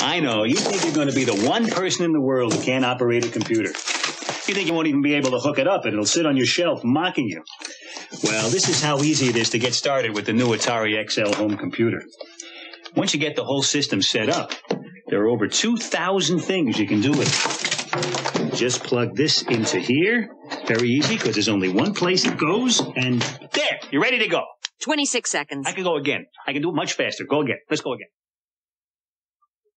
I know. You think you're going to be the one person in the world who can't operate a computer. You think you won't even be able to hook it up and it'll sit on your shelf mocking you. Well, this is how easy it is to get started with the new Atari XL home computer. Once you get the whole system set up, there are over 2,000 things you can do with it. Just plug this into here. Very easy because there's only one place it goes. And there, you're ready to go. 26 seconds. I can go again. I can do it much faster. Go again. Let's go again.